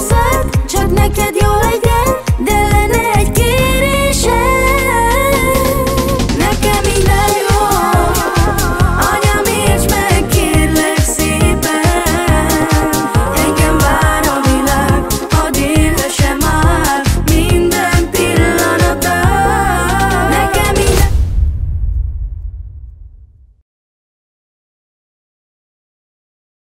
érzed Csak neked jó